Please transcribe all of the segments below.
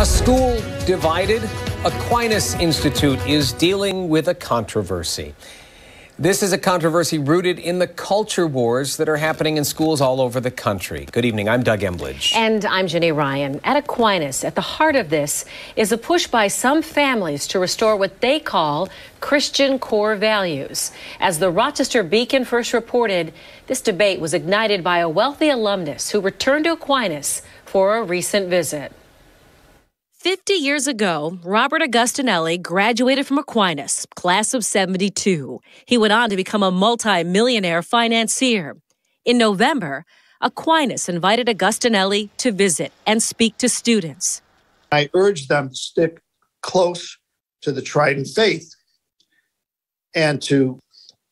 A school divided. Aquinas Institute is dealing with a controversy. This is a controversy rooted in the culture wars that are happening in schools all over the country. Good evening. I'm Doug Emblidge. And I'm Ginny Ryan. At Aquinas, at the heart of this is a push by some families to restore what they call Christian core values. As the Rochester Beacon first reported, this debate was ignited by a wealthy alumnus who returned to Aquinas for a recent visit. 50 years ago, Robert Agostinelli graduated from Aquinas, class of 72. He went on to become a multi-millionaire financier. In November, Aquinas invited Agostinelli to visit and speak to students. I urge them to stick close to the Trident faith and to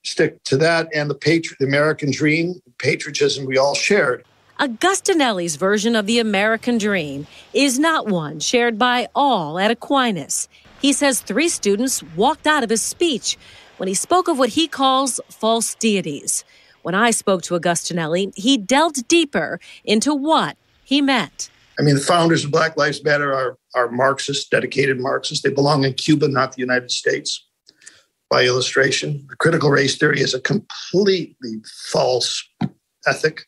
stick to that and the, patri- the American dream, patriotism we all shared. Agostinelli's version of the American dream is not one shared by all at Aquinas. He says three students walked out of his speech when he spoke of what he calls false deities. When I spoke to Agostinelli, he delved deeper into what he meant. I mean, the founders of Black Lives Matter are, are Marxists, dedicated Marxists. They belong in Cuba, not the United States, by illustration. The critical race theory is a completely false ethic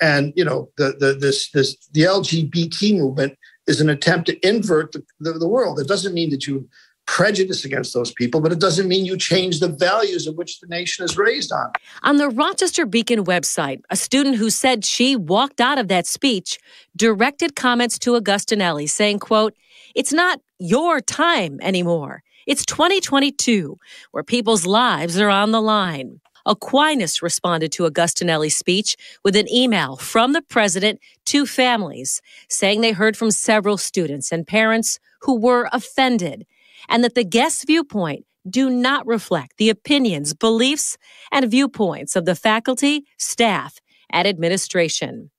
and you know the the this this the LGBT movement is an attempt to invert the, the, the, world. It doesn't mean that you prejudice against those people, but it doesn't mean you change the values of which the nation is raised on. On the Rochester Beacon website, a student who said she walked out of that speech directed comments to Agostinelli saying, quote, "It's not your time anymore. It's 2022 where people's lives are on the line." Aquinas responded to Agostinelli's speech with an email from the president to families saying they heard from several students and parents who were offended and that the guest's viewpoint do not reflect the opinions, beliefs, and viewpoints of the faculty, staff, and administration.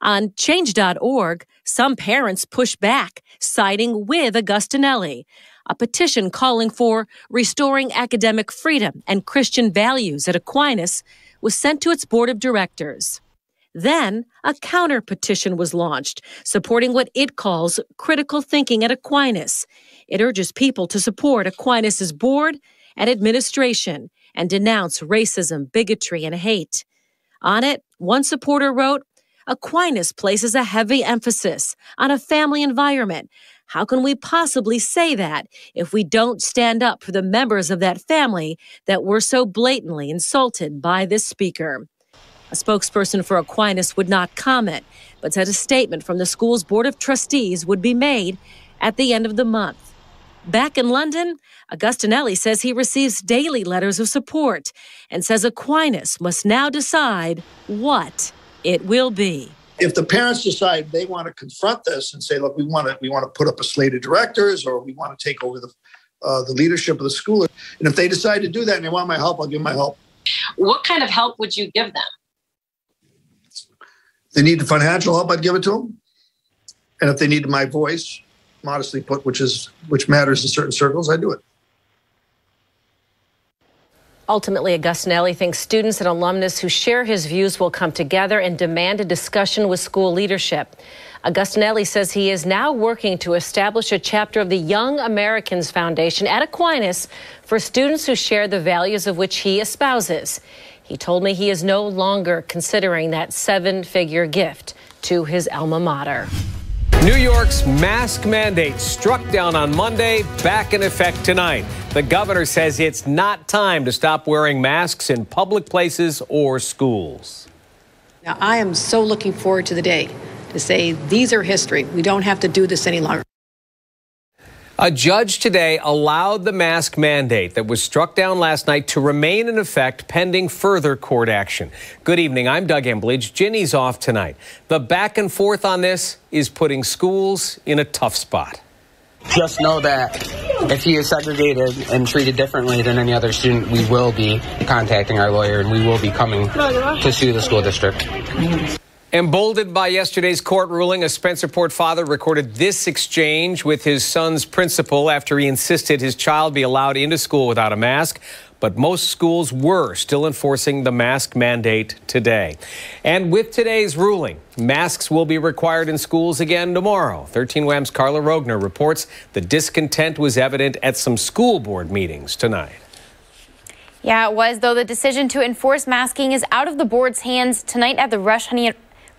On change.org, some parents push back, siding with Agostinelli, a petition calling for restoring academic freedom and Christian values at Aquinas was sent to its board of directors. Then a counter petition was launched supporting what it calls critical thinking at Aquinas. It urges people to support Aquinas' board and administration and denounce racism, bigotry, and hate. On it, one supporter wrote, Aquinas places a heavy emphasis on a family environment how can we possibly say that if we don't stand up for the members of that family that were so blatantly insulted by this speaker? A spokesperson for Aquinas would not comment, but said a statement from the school's Board of Trustees would be made at the end of the month. Back in London, Agostinelli says he receives daily letters of support and says Aquinas must now decide what it will be if the parents decide they want to confront this and say, look, we want to we want to put up a slate of directors or we want to take over the uh, the leadership of the school, and if they decide to do that and they want my help, I'll give them my help. What kind of help would you give them? If they need the financial help, I'd give it to them, and if they need my voice, modestly put, which is which matters in certain circles, I do it. Ultimately, Agostinelli thinks students and alumnus who share his views will come together and demand a discussion with school leadership. Agostinelli says he is now working to establish a chapter of the Young America's Foundation at Aquinas for students who share the values of which he espouses. He told me he is no longer considering that seven figure gift to his alma mater. New York's mask mandate struck down on Monday, back in effect tonight. The governor says it's not time to stop wearing masks in public places or schools. Now, I am so looking forward to the day to say these are history. We don't have to do this any longer. A judge today allowed the mask mandate that was struck down last night to remain in effect pending further court action. Good evening. I'm Doug Emblidge. Ginny's off tonight. The back and forth on this is putting schools in a tough spot. Just know that if he is segregated and treated differently than any other student, we will be contacting our lawyer and we will be coming to sue the school district. Emboldened by yesterday's court ruling, a Spencerport father recorded this exchange with his son's principal after he insisted his child be allowed into school without a mask. but most schools were still enforcing the mask mandate today. And with today's ruling, masks will be required in schools again tomorrow. 13 WHAM's Carla Rogner reports the discontent was evident at some school board meetings tonight. Yeah, it was, though the decision to enforce masking is out of the board's hands tonight at the Rush,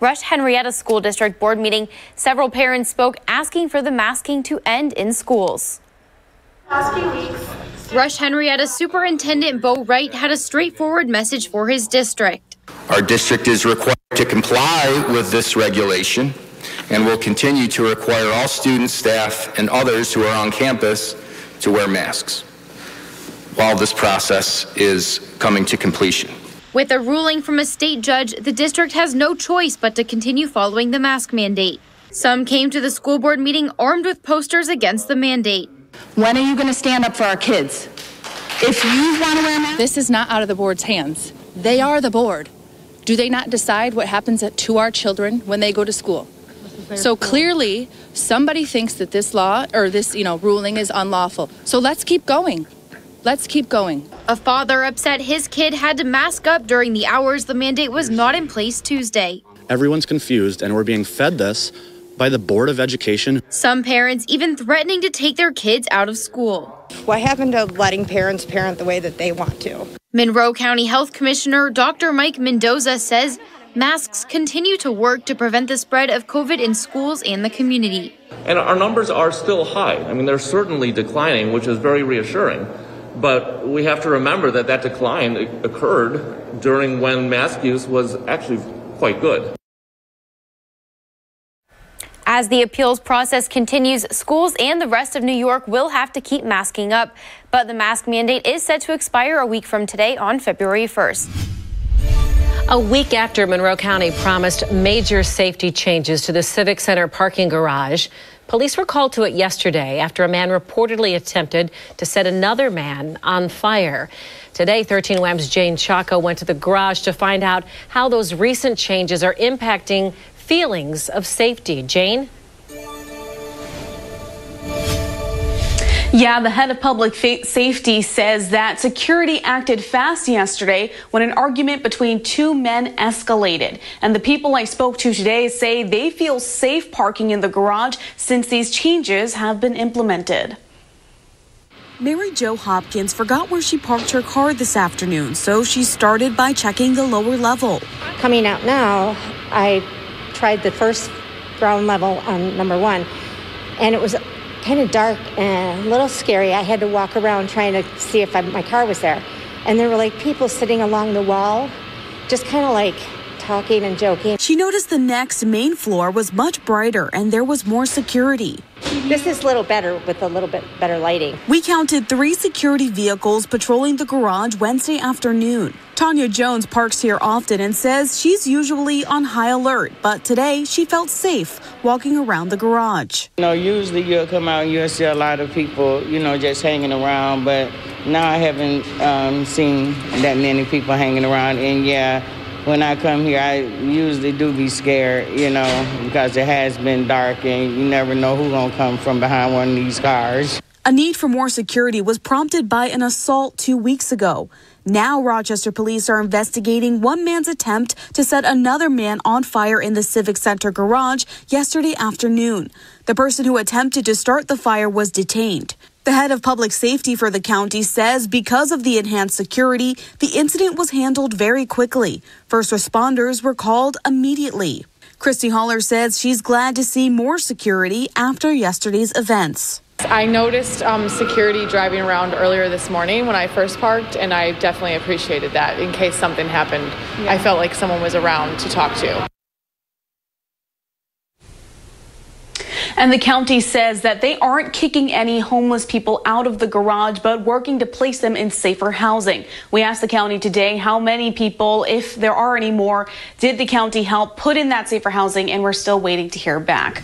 Rush Henrietta School District board meeting. Several parents spoke asking for the masking to end in schools. Rush Henrietta Superintendent Bo Wright had a straightforward message for his district. Our district is required to comply with this regulation and will continue to require all students, staff, and others who are on campus to wear masks while this process is coming to completion. With a ruling from a state judge, the district has no choice but to continue following the mask mandate. Some came to the school board meeting armed with posters against the mandate. When are you going to stand up for our kids? If you want to wear masks, this is not out of the board's hands. They are the board. Do they not decide what happens to our children when they go to school? So clearly, somebody thinks that this law or this, you know, ruling is unlawful. So let's keep going. Let's keep going. A father upset his kid had to mask up during the hours the mandate was not in place Tuesday. Everyone's confused, and we're being fed this by the Board of Education. Some parents even threatening to take their kids out of school. What happened to letting parents parent the way that they want to? Monroe County Health Commissioner Dr. Mike Mendoza says masks continue to work to prevent the spread of COVID in schools and the community. And our numbers are still high. I mean, they're certainly declining, which is very reassuring. But we have to remember that that decline occurred during when mask use was actually quite good. As the appeals process continues, schools and the rest of New York will have to keep masking up. But the mask mandate is set to expire a week from today on February 1st. A week after Monroe County promised major safety changes to the Civic Center parking garage, Police were called to it yesterday after a man reportedly attempted to set another man on fire. Today, 13 WHAM's Jane Chaco went to the garage to find out how those recent changes are impacting feelings of safety. Jane? Yeah, the head of public safety says that security acted fast yesterday when an argument between two men escalated. And the people I spoke to today say they feel safe parking in the garage since these changes have been implemented. Mary Jo Hopkins forgot where she parked her car this afternoon, so she started by checking the lower level. Coming out now, I tried the first ground level on number one, and it was kind of dark and a little scary. I had to walk around trying to see if I, my car was there. And there were like people sitting along the wall, just kind of like talking and joking. She noticed the next main floor was much brighter and there was more security. This is a little better with a little bit better lighting. We counted three security vehicles patrolling the garage Wednesday afternoon. Tanya Jones parks here often and says she's usually on high alert, but today she felt safe walking around the garage. You know, usually you'll come out and you'll see a lot of people, you know, just hanging around, but now I haven't um, seen that many people hanging around. And yeah, when I come here, I usually do be scared, you know, because it has been dark and you never know who's going to come from behind one of these cars. A need for more security was prompted by an assault two weeks ago. Now, Rochester police are investigating one man's attempt to set another man on fire in the Civic Center garage yesterday afternoon. The person who attempted to start the fire was detained. The head of public safety for the county says because of the enhanced security, the incident was handled very quickly. First responders were called immediately. Christy Haller says she's glad to see more security after yesterday's events. I noticed um, security driving around earlier this morning when I first parked, and I definitely appreciated that in case something happened. Yeah. I felt like someone was around to talk to. And the county says that they aren't kicking any homeless people out of the garage, but working to place them in safer housing. We asked the county today how many people, if there are any more, did the county help put in that safer housing, and we're still waiting to hear back.